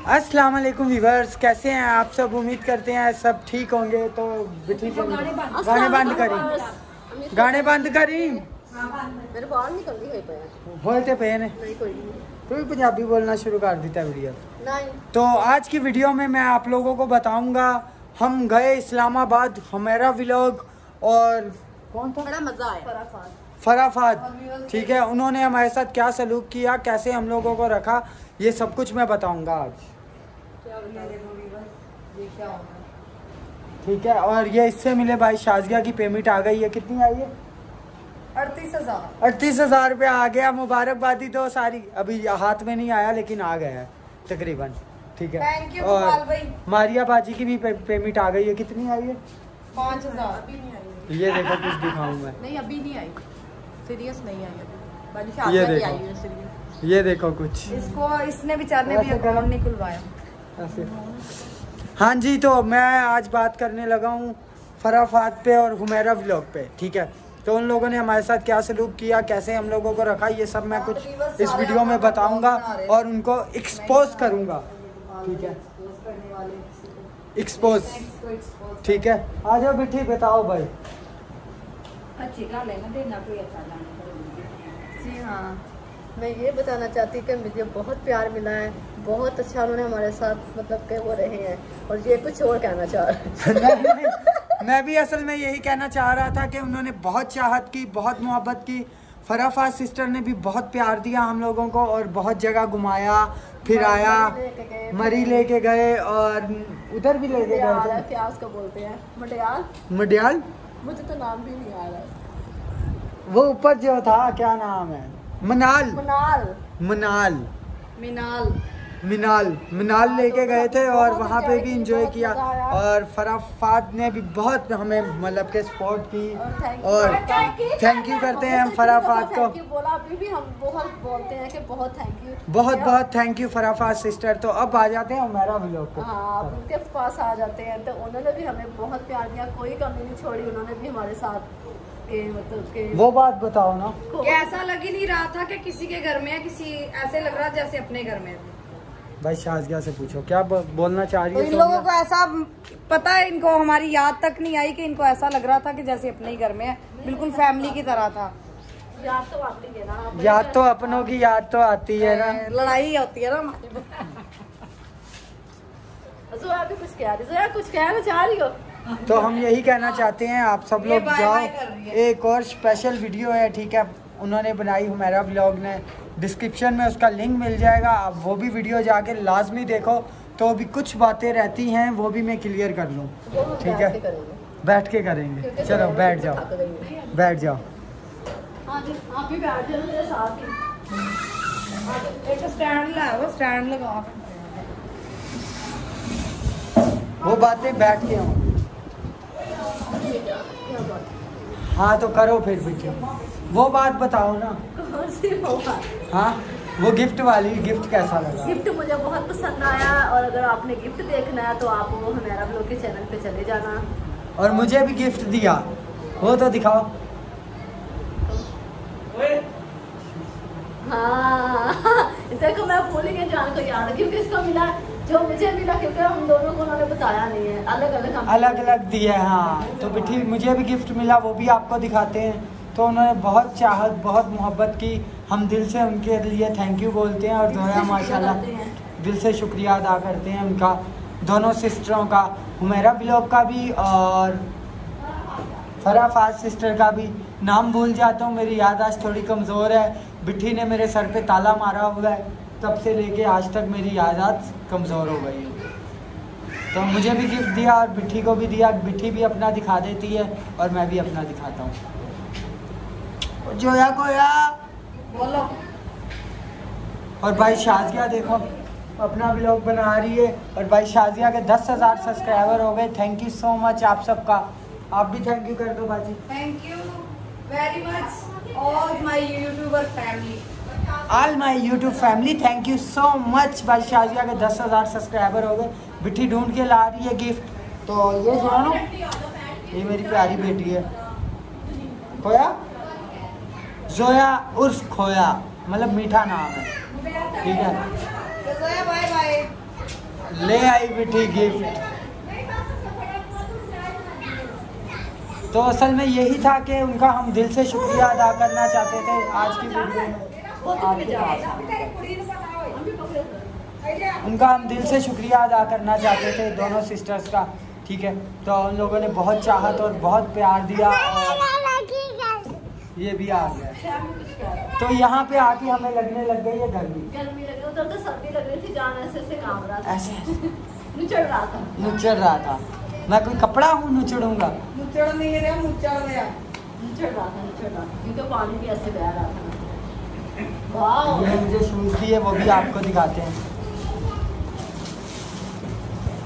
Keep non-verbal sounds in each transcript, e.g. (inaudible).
अस्सलाम वालेकुम व्यूवर्स कैसे हैं आप सब? उम्मीद करते हैं सब ठीक होंगे। तो ठीक होंगे गाने बंद करी। गाने बंद करी। मेरे बाल निकल गए बोलते पे ने। तो भी पंजाबी बोलना शुरू कर देता वीडियो। तो आज की वीडियो में मैं आप लोगों को बताऊँगा हम गए इस्लामाबाद हमारा व्लॉग और कौन था? बड़ा मज़ा आया। फराफात फराफाद ठीक है उन्होंने हमारे साथ क्या सलूक किया कैसे हम लोगों को रखा ये सब कुछ मैं बताऊँगा आज। ठीक है और ये इससे मिले भाई शाजिया की पेमेंट आ गई है कितनी आई है? अड़तीस हज़ार। अड़तीस हज़ार रुपया आ गया मुबारकबादी दो सारी। अभी हाथ में नहीं आया लेकिन आ गया है तकरीबन। ठीक है Thank you, गोपाल भाई। मारिया बाजी की भी पे, पेमेंट आ गई है कितनी आई है? पाँच हज़ार। अभी नहीं आई ये देखो कुछ दिखाऊँ मैं। नहीं अभी नहीं आई। सीरियस नहीं आई अभी ये देखो। है ये देखो कुछ। इसको इसने बेचारे ने भी अकाउंट नहीं खुलवाया। हाँ जी तो मैं आज बात करने लगा हूँ फराफात पे और हुमेरा व्लॉग पे ठीक है? तो उन लोगों ने हमारे साथ क्या सलूक किया कैसे हम लोगों को रखा ये सब मैं कुछ इस वीडियो में बताऊँगा और उनको एक्सपोज करूँगा ठीक है? एक्सपोज ठीक है? आ जाओ बिठी बताओ भाई। जी हाँ। मैं ये बताना चाहती कि मुझे बहुत प्यार मिला है बहुत अच्छा उन्होंने हमारे साथ मतलब के वो रहे हैं और ये कुछ और कहना चाह रहे हैं। (laughs) मैं भी असल में यही कहना चाह रहा था कि उन्होंने बहुत चाहत की बहुत मोहब्बत की। फराफा सिस्टर ने भी बहुत प्यार दिया हम लोगों को और बहुत जगह घुमाया फिर आया लेके गए, मरी लेके गए और उधर भी लेके गए क्या उसको बोलते हैं? मटियाल थे मडियाल? मुझे तो नाम भी नहीं आ रहा वो ऊपर जो था क्या नाम है? मनाल। मनाल। मनाल। मिनाल। मिनाल मिनाल लेके गए थे और वहाँ पे भी इंजॉय किया। और फराफात ने भी बहुत हमें मतलब के सपोर्ट की और थैंक यू करते हैं हम फराफात को। थैंक यू बोला अभी भी हम बहुत बोलते हैं कि बहुत थैंक यू बहुत बहुत थैंक यू फराफात सिस्टर तो अब आ जाते हैं हमारा व्लॉग को हाँ उनके पास आ जाते हैं। तो उन्होंने भी हमें बहुत प्यार दिया। कोई कमी नहीं छोड़ी उन्होंने भी हमारे साथ के मतलब के वो बात बताओ ना। ऐसा लग ही नहीं रहा था कि किसी के घर में है किसी ऐसे लग रहा जैसे अपने घर में। भाई शाजगिया से पूछो क्या बोलना चाह रही तो है इन लोगों को ऐसा पता है इनको हमारी याद तक नहीं आई कि इनको ऐसा लग रहा था कि जैसे अपने ही घर में है। बिल्कुल फैमिली की तरह था। याद तो आती है ना याद तो अपनों की याद तो आती है ना। लड़ाई होती है ना हमारे। (laughs) कुछ कह रही कुछ कहना चाह रही हो? तो हम यही कहना चाहते हैं आप सब लोग जाओ। एक और स्पेशल वीडियो है ठीक है? उन्होंने बनाई हमारा ब्लॉग ने। डिस्क्रिप्शन में उसका लिंक मिल जाएगा आप वो भी वीडियो जाके लाजमी देखो तो अभी कुछ बातें रहती हैं वो भी मैं क्लियर कर लूँ। ठीक है? बैठ के करेंगे। चलो बैठ जाओ। बैठ जाओ। हाँ जी आप भी बैठ जाओ मेरे साथ ही। एक स्टैंड ला वो स्टैंड लगा वो बातें बैठ के हों। हाँ? तो करो फिर पीछे वो बात बताओ ना। (laughs) हाँ वो गिफ्ट वाली गिफ्ट कैसा लगा? गिफ्ट मुझे बहुत पसंद आया और अगर आपने गिफ्ट देखना है तो आप वो हमारा ब्लॉग के चैनल पे चले जाना। और मुझे भी गिफ्ट दिया। वो तो दिखाओ। हाँ (laughs) देखो मैं भूल ही गई जान को याद क्योंकि इसको मिला जो मुझे मिला क्योंकि हम दोनों को उन्होंने बताया नहीं है। अलग अलग अलग अलग दिए हैं। हाँ तो भी ठीक मुझे भी गिफ्ट मिला वो भी आपको दिखाते हैं। तो उन्होंने बहुत चाहत बहुत मोहब्बत की। हम दिल से उनके लिए थैंक यू बोलते हैं और से माशाल्लाह। दिल से शुक्रिया अदा करते हैं उनका दोनों सिस्टरों का हुमेरा ब्लॉग का भी और फराफाज सिस्टर का भी। नाम भूल जाता हूँ मेरी यादाश्त थोड़ी कमज़ोर है। बिट्ठी ने मेरे सर पे ताला मारा हुआ है तब से लेके आज तक मेरी यादाश्त कमज़ोर हो गई है। तो मुझे भी गिफ्ट दिया और बिट्ठी को भी दिया बिट्ठी भी अपना दिखा देती है और मैं भी अपना दिखाता हूँ। जोया कोया बोलो। और भाई शाजिया देखो अपना ब्लॉग बना रही है। और भाई शाजिया के दस हज़ार सब्सक्राइबर हो गए। थैंक यू सो मच आप सबका। आप भी थैंक यू कर दो बाजी। Thank you very much all my YouTuber family all my YouTube family thank you so much भाई शाजिया के दस हज़ार सब्सक्राइबर हो गए। बिट्ठी ढूंढ के ला रही है गिफ्ट तो ये जो है ना ये मेरी प्यारी बेटी है। खोया? जोया उर्फ़ खोया मतलब मीठा नाम है। ठीक है? ले आई बेटी गिफ्ट तो असल में यही था कि उनका हम दिल से शुक्रिया अदा करना चाहते थे आज की वीडियो में। उनका हम दिल से शुक्रिया अदा करना चाहते थे दोनों सिस्टर्स का। ठीक है? तो उन लोगों ने बहुत चाहत और बहुत प्यार दिया। और ये भी आ गया। तो यहाँ पे आके हमें लगने लग गई है गर्मी। गर्मी लग रही उधर तो सर्दी लग रही थी जान ऐसे ऐसे काम रहा था। ऐसे (laughs) निचड़ रहा था। नुचड़ रहा था। मैं कोई कपड़ा हूँ नुचड़ूँगा। मुचड़ नहीं रहा गया निचड़ रहा था निचड़ रहा था। क्योंकि पानी भी ऐसे बह रहा था। ये मुझे शूज़ दिए वो भी आपको दिखाते हैं।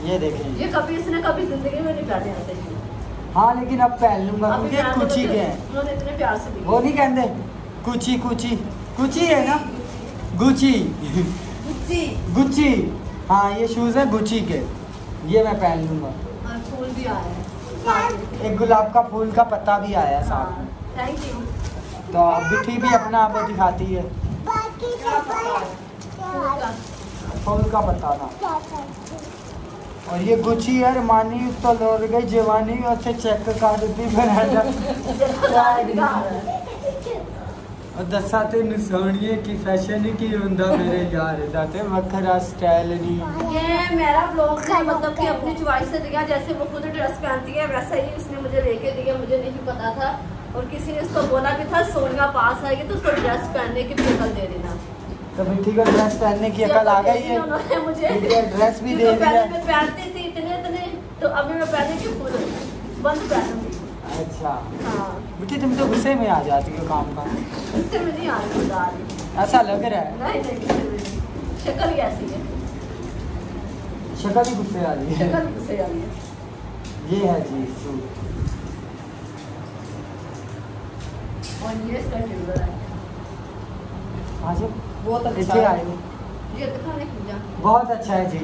ये देखें। ये कभी इसने कभी ज़िंदगी में नहीं पहने। हाँ लेकिन अब पहन लूँगा क्योंकि के तो हैं उन्होंने इतने प्यार से दिए वो नहीं कहते? कुची कुची कुची है। ना? गुची। गुची। हाँ ये शूज़ है गुची के। ये मैं पहन लूँगा। फूल भी आए हैं। साथ। एक गुलाब का फूल का पत्ता भी आया है साथ हाँ, में। थैंक यू तो बिठी भी अपना वो दिखाती है। फूल का। पत्ता था? और ये गुची है मानी तो लौट गई, जवानी और से चेक कर दी और दसा तेन सोनिए की फ़ैशन की हुंदा मेरे यार, दा ते वखरा स्टाइल नहीं ये मेरा ब्लॉग है मतलब कि अपनी चॉइस से दिया, जैसे वो खुद ड्रेस पहनती है, वैसा ही उसने मुझे लेके दिया, मुझे नहीं पता था। और किसी ने उसको बोला भी था, सोनिया पास आएगी तो उसको ड्रेस पहनने की भी दे देना। तो बिठी को ड्रेस पहनने की अकल आ गई है। मुझे ड्रेस भी दे दिया। पहनती थी इतने इतने तो अभी मैं पहने की फुल बंद पहनूँगी। अच्छा। हाँ। बिठी तुम तो गुस्से में आ जाती हो काम का। इससे में नहीं आ रही ऐसा लग रहा है। नहीं नहीं गुस्से शक्ल ही ऐसी है? शक्ल ही गुस्से आ रही है। शक्ल गुस्से आ रही है। ये है जी सूट। और ये इसका ट्यूबर है। हाँ जी बहुत अच्छा है। ये दिखाने बहुत अच्छा है जी।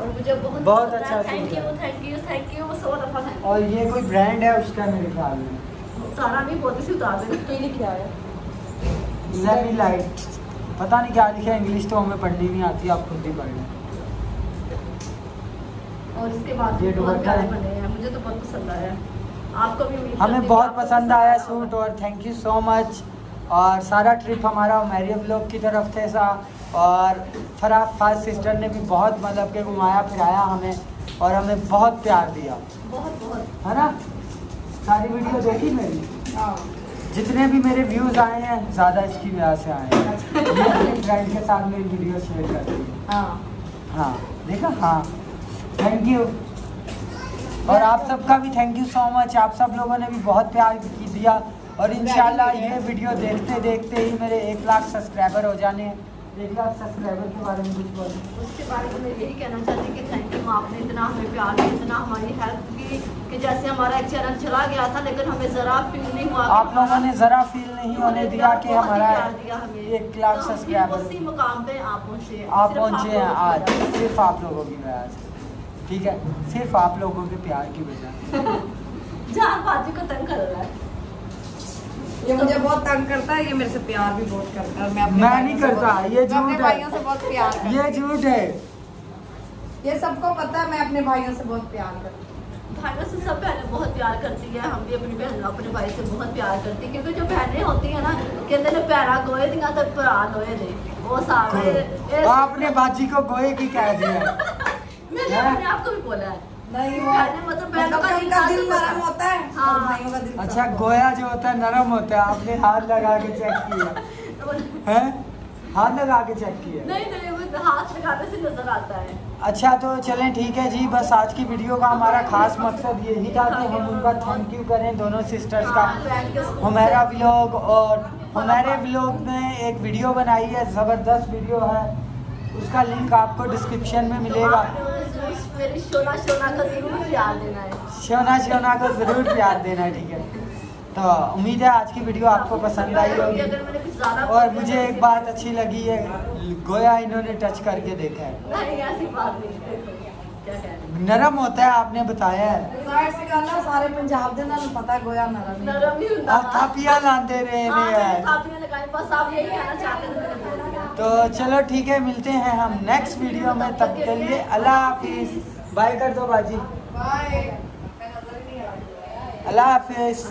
और मुझे बहुत बहुत अच्छा thank you thank you thank you सो दफ़ा और ये कोई ब्रांड है उसका मेरे ख्याल में? यू सारा नहीं बोलती सी उतार देना। ये लिखा है। लेवी लाइट पता नहीं क्या लिखा है इंग्लिश तो हमें पढ़नी नहीं आती आप खुद ही पढ़ लें। और इसके बाद ये भी बहुत दुपट्टा है। बने हैं मुझे तो बहुत पसंद आया। आपको भी हमें बहुत पसंद आया सूट और थैंक यू सो मच और सारा ट्रिप हमारा मैरिया ब्लॉग की तरफ़ थे सा और फराह फाज सिस्टर ने भी बहुत मतलब के घुमाया फिराया हमें और हमें बहुत प्यार दिया। बहुत बहुत। है ना? सारी वीडियो देखी मेरी? हाँ। जितने भी मेरे व्यूज़ आए हैं ज़्यादा इसकी वजह से आए हैं। (laughs) अपनी फ्रेंड के साथ मेरी वीडियो शेयर करती है। हाँ। हाँ देखा? हाँ। थैंक यू और आप सबका भी थैंक यू सो मच आप सब लोगों ने भी बहुत प्यार दिया और इंशाल्लाह ये वीडियो देखते देखते ही मेरे एक लाख सब्सक्राइबर हो जाने एक लाख सब्सक्राइबर के बारे में कुछ बोलो। उसके बारे में मैं यही कहना चाहती हूँ कि थैंक यू आपने इतना हमें प्यार दिया इतना हमारी हेल्प की कि जैसे हमारा एक चैनल चला गया था लेकिन हमें ज़रा फील नहीं हुआ आप लोगों ने ज़रा फील नहीं होने दिया कि हमारा। एक लाख तो सब्सक्राइबर। उसी मुकाम पे आप पहुँचे आप पहुँचे हैं आज। सिर्फ़ आप लोगों की वजह से। ठीक है? सिर्फ़ आप लोगों के प्यार की वजह (laughs) जान बाजी को तंग कर रहा है। ये मुझे बहुत तंग करता है ये मेरे से प्यार भी बहुत करता है। मैं अपने मैं नहीं करता, ये झूठ है। भाइयों से बहुत प्यार ये झूठ है। ये सबको पता है मैं अपने भाइयों से बहुत प्यार करती हूँ। भाइयों से सब बहनें बहुत प्यार करती है हम भी अपनी बहनों अपने भाई से बहुत प्यार करती है क्योंकि जो बहनें होती है ना कहते ने पैरा गोए दिया तो भरा लोए ने वो सारे आपने बाजी को गोए की कह दिया। (laughs) मैंने अपने आप को भी बोला है। नहीं वो मतलब बहनों का दिल दिल नरम होता है। हाँ। और भाइयों का दिल अच्छा गोया जो होता है नरम होता है आपने हाथ लगा के चेक किया? (laughs) है। हाथ लगा के चेक किया? नहीं नहीं वो हाथ लगाने से नज़र आता है। अच्छा तो चलें ठीक है जी बस आज की वीडियो का हमारा खास मकसद यही था कि हम उनका थैंक यू करें दोनों सिस्टर्स का। हाँ, हमारा से- व्लॉग और हमारे व्लॉग में एक वीडियो बनाई है ज़बरदस्त वीडियो है। उसका लिंक आपको डिस्क्रिप्शन में मिलेगा। ज़रूर मेरे शोना शोना को ज़रूर प्यार देना है। ठीक है। तो उम्मीद है आज की वीडियो आपको पसंद आई होगी। और मुझे एक बात अच्छी लगी है गोया इन्होंने टच करके देखा है। नरम होता है आपने बताया है। सारे पंजाब पता है गोया नरम नरम नहीं होता। थापियाँ रहे हाँ, ने लगाए बस आप यही कहना चाहते थे। तो चलो ठीक है मिलते हैं हम नेक्स्ट वीडियो में तब के लिए अल्लाह हाफिज। बाय कर दो बाजी। बाय अल्लाह हाफिज।